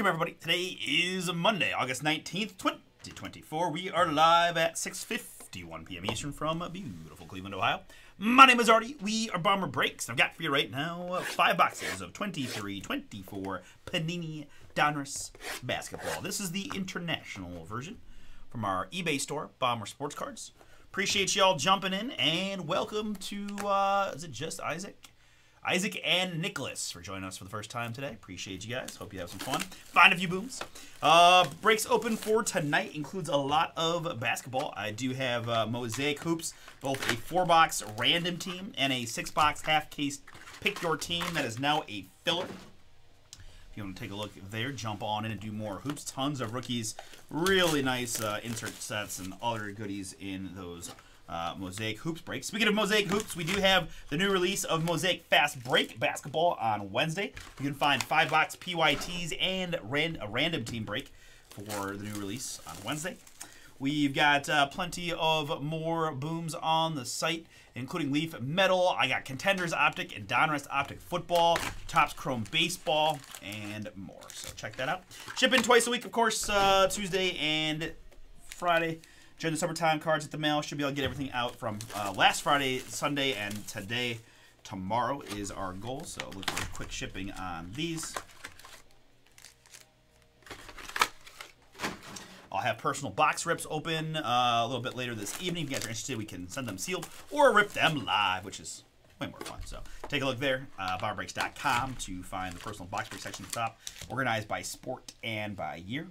Welcome, everybody. Today is Monday, August 19th, 2024. We are live at 6.51 p.m. Eastern from beautiful Cleveland, Ohio. My name is Artie. We are Bomber Breaks. I've got for you right now uh, five boxes of 23, 24 Panini Donruss basketball. This is the international version from our eBay store, Bomber Sports Cards. Appreciate y'all jumping in, and welcome to, uh, is it just Isaac? Isaac and Nicholas for joining us for the first time today. Appreciate you guys. Hope you have some fun. Find a few booms. Uh, breaks open for tonight includes a lot of basketball. I do have uh, Mosaic Hoops, both a four box random team and a six box half case pick your team that is now a filler. If you want to take a look there, jump on in and do more hoops. Tons of rookies. Really nice uh, insert sets and other goodies in those uh, Mosaic Hoops break. Speaking of Mosaic Hoops, we do have the new release of Mosaic Fast Break Basketball on Wednesday. You can find five box PYTs and ran a random team break for the new release on Wednesday. We've got uh, plenty of more booms on the site, including Leaf Metal. I got Contenders Optic and Donruss Optic Football, Topps Chrome Baseball, and more. So check that out. Shipping twice a week, of course, uh, Tuesday and Friday during the summertime cards at the mail. Should be able to get everything out from uh, last Friday, Sunday, and today. Tomorrow is our goal, so look for quick shipping on these. I'll have personal box rips open uh, a little bit later this evening. If you guys are interested, we can send them sealed or rip them live, which is way more fun. So take a look there, uh, bomberbreaks.com to find the personal box break section at the top, organized by sport and by year.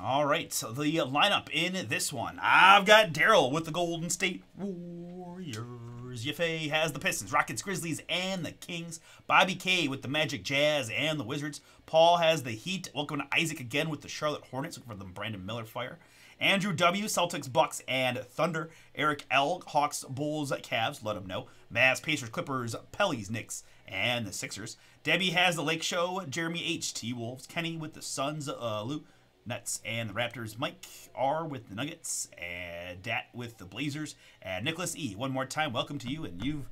All right, so the lineup in this one. I've got Daryl with the Golden State Warriors. Yafei has the Pistons, Rockets, Grizzlies, and the Kings. Bobby K with the Magic Jazz and the Wizards. Paul has the Heat. Welcome to Isaac again with the Charlotte Hornets. For the Brandon Miller Fire. Andrew W, Celtics, Bucks, and Thunder. Eric L, Hawks, Bulls, Cavs. Let them know. Mavs, Pacers, Clippers, Pellies, Knicks, and the Sixers. Debbie has the Lake Show. Jeremy H, T Wolves. Kenny with the Suns. Uh, Luke. Nets and the Raptors. Mike R with the Nuggets, and Dat with the Blazers, and Nicholas E. One more time, welcome to you, and you've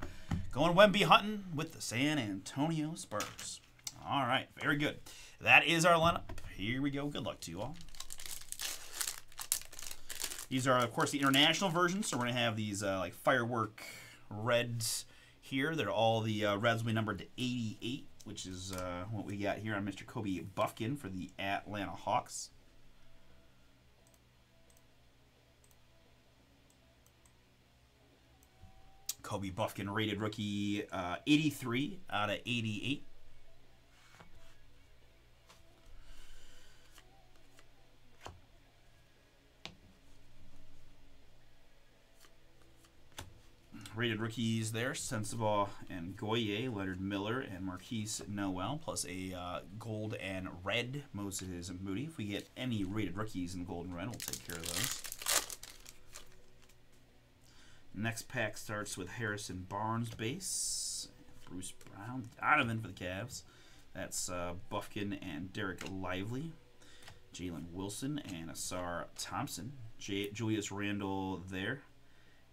going Wemby hunting with the San Antonio Spurs. All right, very good. That is our lineup. Here we go. Good luck to you all. These are, of course, the international versions. So we're gonna have these uh, like firework reds here. They're all the uh, reds be numbered to 88, which is uh, what we got here on Mr. Kobe Buffkin for the Atlanta Hawks. Kobe Buffkin rated rookie uh, 83 out of 88. Rated rookies there, Sensabaugh and Goyer, Leonard Miller and Marquise Noel, plus a uh, gold and red Moses Moody. If we get any rated rookies in gold and red, we'll take care of those. Next pack starts with Harrison Barnes base, Bruce Brown, Donovan for the Cavs. That's uh, Buffkin and Derek Lively, Jalen Wilson and Ausar Thompson, J Julius Randle there.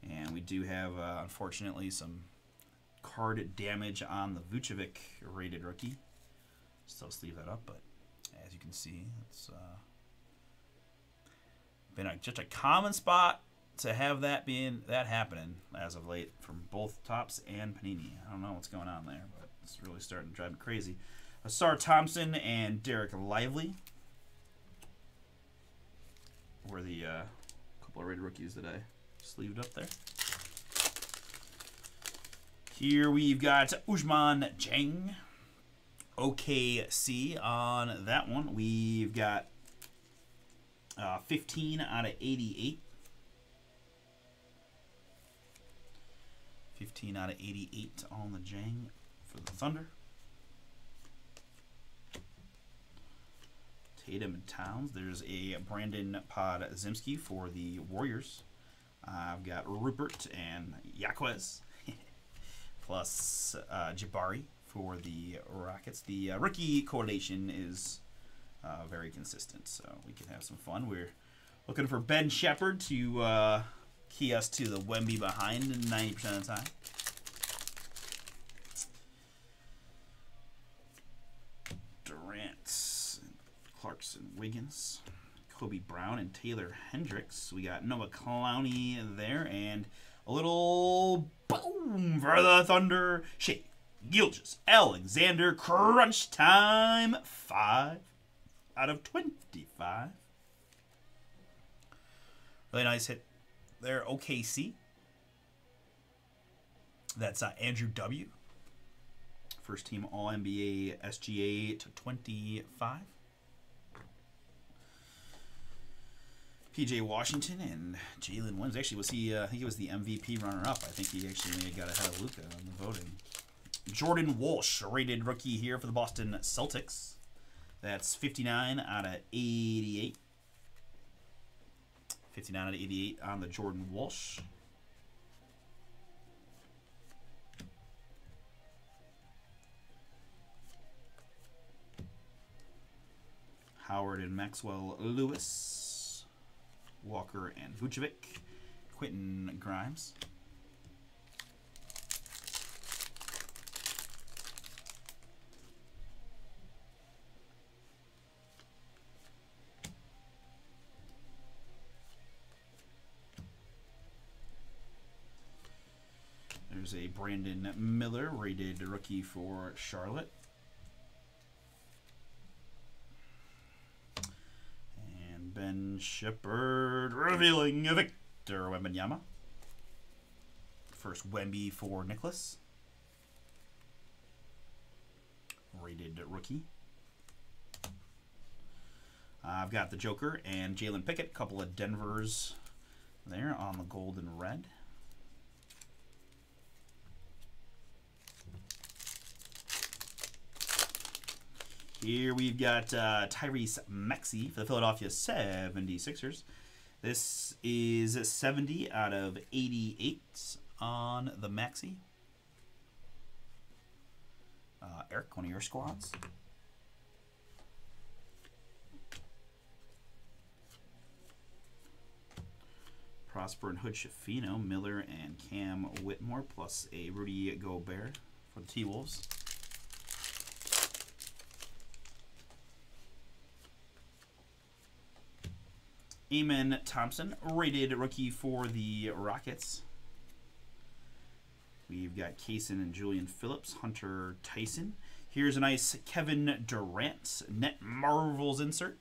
And we do have, uh, unfortunately, some card damage on the Vukcevic rated rookie. Still sleeve that up, but as you can see, it's uh, been a, just a common spot to have that being that happening as of late from both Topps and Panini. I don't know what's going on there, but it's really starting to drive me crazy. Ausar Thompson and Derek Lively were the uh, couple of rated rookies that I sleeved up there. Here we've got Ousmane Dieng, OKC on that one. We've got uh, 15 out of 88. 15 out of 88 on the Dieng for the Thunder. Tatum and Towns. There's a Brandon Podziemski for the Warriors. I've got Rupert and Jaquez. plus uh, Jabari for the Rockets. The uh, rookie coordination is uh, very consistent, so we can have some fun. We're looking for Ben Sheppard to uh, key us to the Wemby behind 90% of the time. Durant, Clarkson, Wiggins, Kobe Brown, and Taylor Hendricks. We got Noah Clowney there, and a little boom for the Thunder. Shake, Gilgeous, Alexander, crunch time, 5 out of 25. Really nice hit there, OKC. That's uh, Andrew W. First team All NBA SGA to 25. PJ Washington and Jalen Williams. Actually, was he? Uh, I think he was the MVP runner-up. I think he actually got ahead of Luka on the voting. Jordan Walsh, rated rookie here for the Boston Celtics. That's 59 out of 88. 59 out of 88 on the Jordan Walsh. Howard and Maxwell Lewis. Walker and Vucevic. Quentin Grimes. A Brandon Miller rated rookie for Charlotte. And Ben Sheppard revealing a Victor Wembanyama. First Wemby for Nicholas. Rated rookie. I've got the Joker and Jalen Pickett, couple of Denvers there on the gold and red. Here we've got uh, Tyrese Maxey for the Philadelphia 76ers. This is 70 out of 88 on the Maxey. Uh, Eric, one of your squads. Prosper and Hood Schifino, Miller and Cam Whitmore, plus a Rudy Gobert for the T-Wolves. Amen Thompson, rated rookie for the Rockets. We've got Kaysen and Julian Phillips, Hunter Tyson. Here's a nice Kevin Durant Net Marvels insert.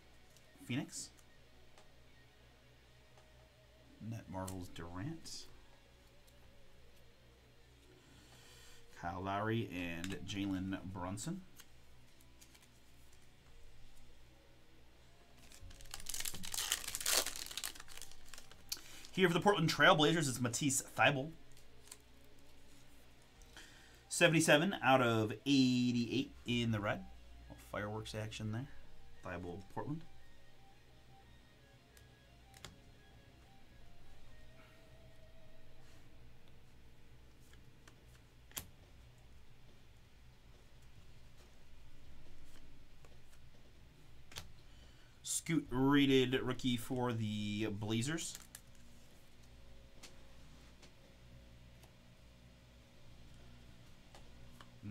Phoenix. Net Marvels Durant. Kyle Lowry and Jalen Brunson. Here for the Portland Trailblazers, it's Matisse Thybulle. 77 out of 88 in the red. Fireworks action there. Thybulle, Portland. Scoot rated rookie for the Blazers.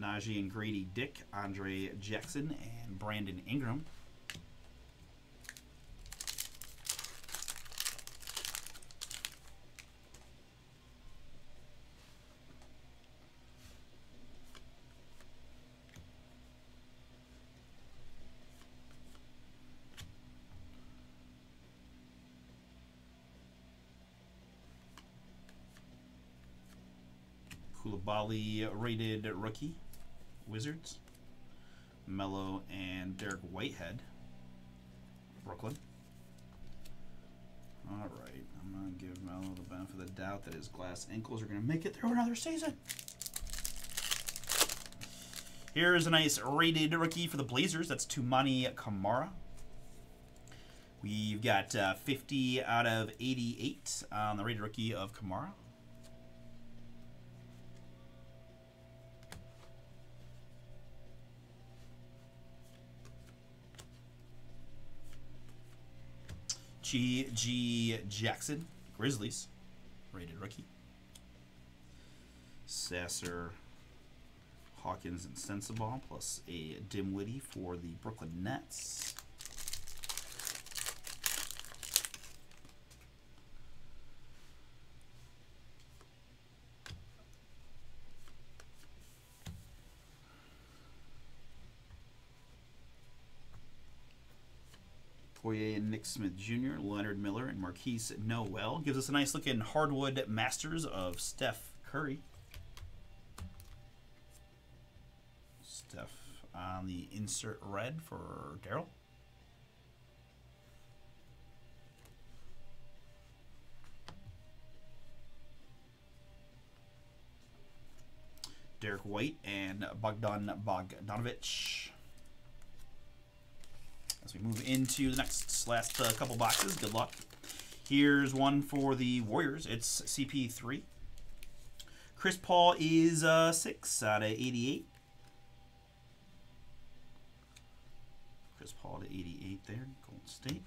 Najee and Grady Dick, Andre Jackson, and Brandon Ingram. Coulibaly rated rookie. Wizards. Mello and Derek Whitehead. Brooklyn. All right, I'm going to give Mello the benefit of the doubt that his glass ankles are going to make it through another season. Here's a nice rated rookie for the Blazers. That's Toumani Camara. We've got uh, 50 out of 88 on the rated rookie of Camara. G.G. Jackson, Grizzlies, rated rookie. Sasser, Hawkins, and Sensabaugh, plus a Dinwiddie for the Brooklyn Nets. Poirier and Nick Smith Jr., Leonard Miller, and Marquise Noel. Gives us a nice looking hardwood Masters of Steph Curry. Steph on the insert red for Daryl. Derek White and Bogdan Bogdanovich. As we move into the next last uh, couple boxes, good luck. Here's one for the Warriors. It's CP3. Chris Paul is uh, 6 out of 88. Chris Paul to 88 there, Golden State.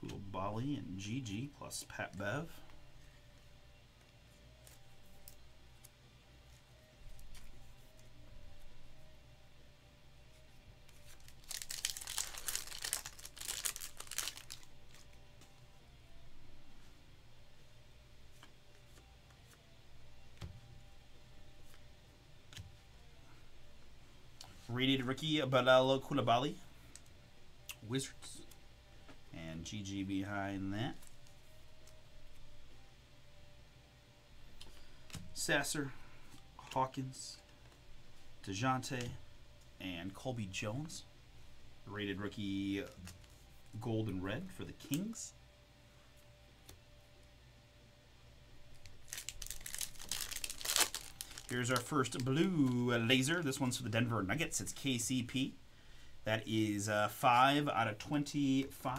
Cool Bali and GG plus Pat Bev. Rated Ricky Balalo Coulibaly. Wizards and GG behind that. Sasser, Hawkins, DeJounte, and Colby Jones. Rated rookie gold and red for the Kings. Here's our first blue laser. This one's for the Denver Nuggets. It's KCP. That is uh, 5 out of 25.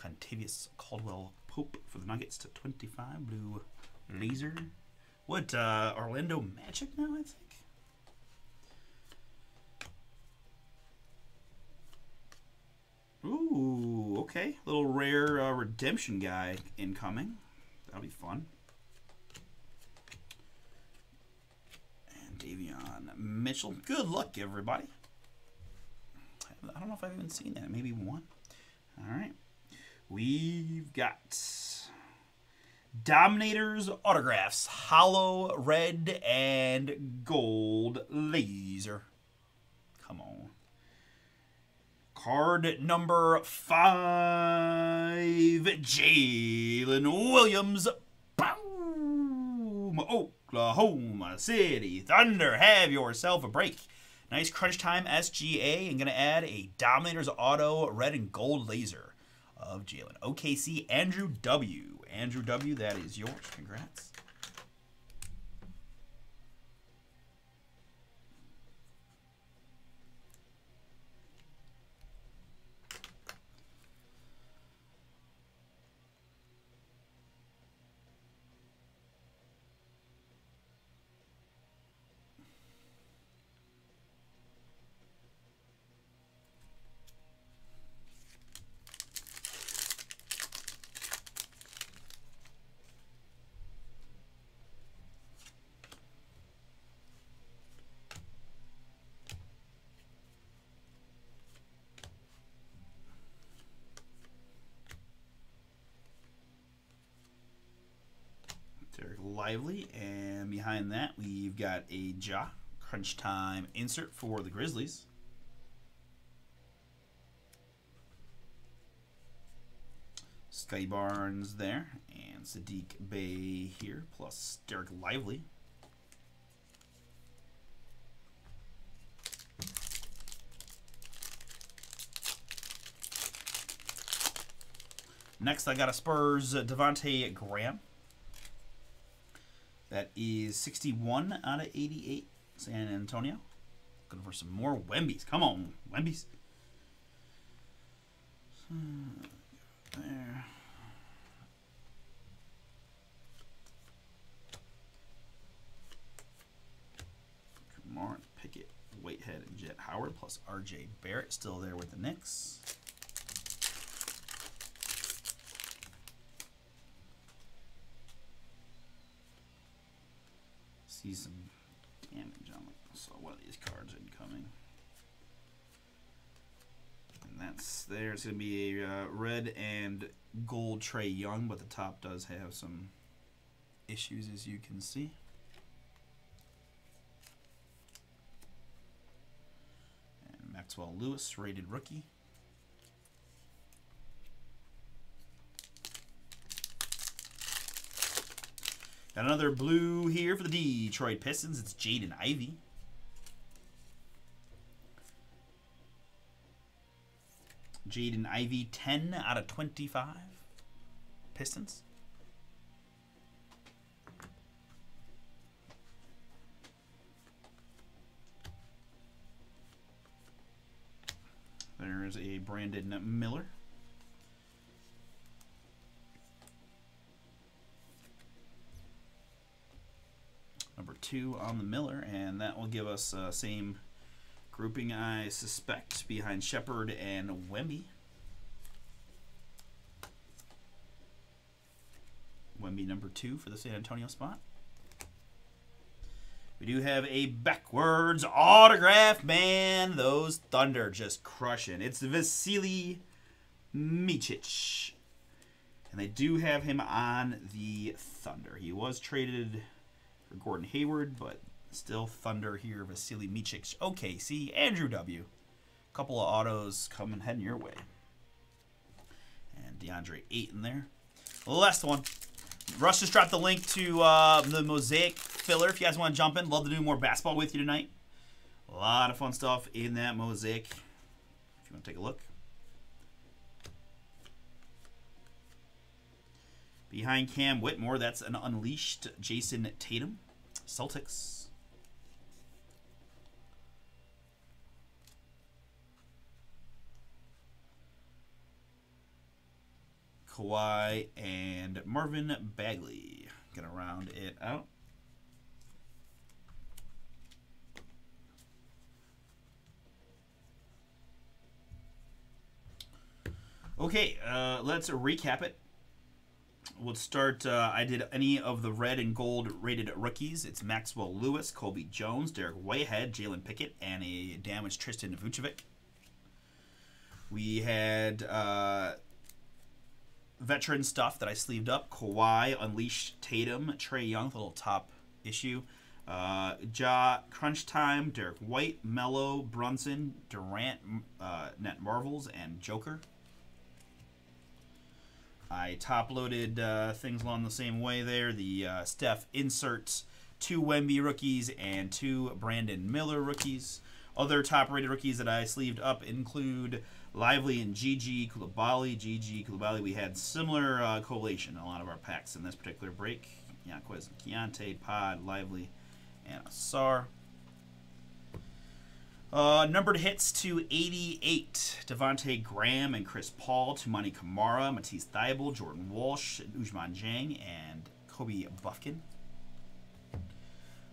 Kentavious Caldwell Pope for the Nuggets to 25. Blue laser. What, uh, Orlando Magic now, I think? Ooh, okay. Little rare uh, redemption guy incoming. That'll be fun. And Davion Mitchell. Good luck, everybody. I don't know if I've even seen that. Maybe one. All right. We've got Dominators autographs, hollow red and gold laser. Come on. Card number five, Jalen Williams. Boom! Oklahoma City Thunder, have yourself a break. Nice crunch time SGA, I'm gonna add a Dominators Auto red and gold laser of Jalen. OKC, Andrew W. Andrew W., that is yours. Congrats. Lively, and behind that we've got a Ja Crunch Time insert for the Grizzlies. Scottie Barnes there, and Saddiq Bey here, plus Derek Lively. Next, I got a Spurs uh, Devonte Graham. That is 61 out of 88, San Antonio. Looking for some more Wembies. Come on, Wembies. There. Martin, Pickett, Whitehead, and Jett Howard, plus R.J. Barrett still there with the Knicks. See some damage on it. Saw one of these cards incoming. And that's there. It's going to be a uh, red and gold Trae Young, but the top does have some issues, as you can see. And Maxwell Lewis, rated rookie. Got another blue here for the Detroit Pistons. It's Jaden Ivey. Jaden Ivey, 10 out of 25. Pistons. There's a Brandon Miller. Two on the Miller, and that will give us uh, same grouping, I suspect, behind Sheppard and Wemby. Wemby number two for the San Antonio spot. We do have a backwards autograph, man. Those Thunder just crushing. It's Vasily Micic. And they do have him on the Thunder. He was traded for Gordon Hayward, but still Thunder here. Vasily. Okay, see, Andrew W. Couple of autos coming heading your way. And DeAndre Ayton there. Last one. Russ just dropped the link to uh, the Mosaic filler if you guys want to jump in. Love to do more basketball with you tonight. A lot of fun stuff in that Mosaic. If you want to take a look. Behind Cam Whitmore, that's an unleashed Jayson Tatum. Celtics. Kawhi and Marvin Bagley. Gonna round it out. Okay, uh, let's recap it. We'll start. Uh, I did any of the red and gold rated rookies. It's Maxwell Lewis, Colby Jones, Derek Whitehead, Jalen Pickett, and a damaged Tristan Vukcevic. We had uh, veteran stuff that I sleeved up. Kawhi, Unleashed Tatum, Trae Young, little top issue. Uh, Ja, Crunch Time, Derek White, Mello, Brunson, Durant, uh, Net Marvels, and Joker. I top loaded uh, things along the same way there. The uh, Steph inserts, two Wemby rookies, and two Brandon Miller rookies. Other top rated rookies that I sleeved up include Lively and GG Coulibaly. GG Coulibaly, we had similar uh, collation a lot of our packs in this particular break. Jaquez Keyonte, Pod, Lively, and Ausar. Uh, numbered hits to 88. Devonte Graham and Chris Paul, Toumani Camara, Matisse Thybulle, Jordan Walsh, Ousmane Dieng, and Kobe Buffkin.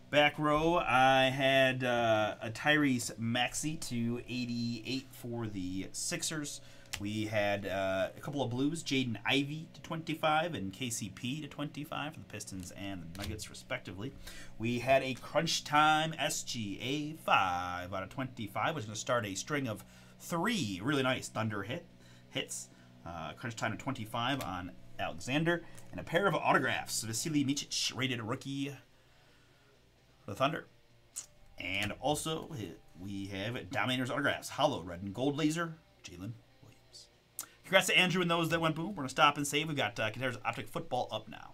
Back row, I had uh, a Tyrese Maxey to 88 for the Sixers. We had uh, a couple of blues, Jaden Ivey to 25 and KCP to 25 for the Pistons and the Nuggets, respectively. We had a Crunch Time SGA 5 out of 25, which is going to start a string of three really nice Thunder hit hits. Uh, crunch Time to 25 on Alexander, and a pair of autographs. Vasily Micic, rated rookie the Thunder. And also, we have Dominator's autographs. Hollow, red and gold laser, Jalen Williams. Congrats to Andrew and those that went boom. We're going to stop and save. We've got uh, Optic Football up now.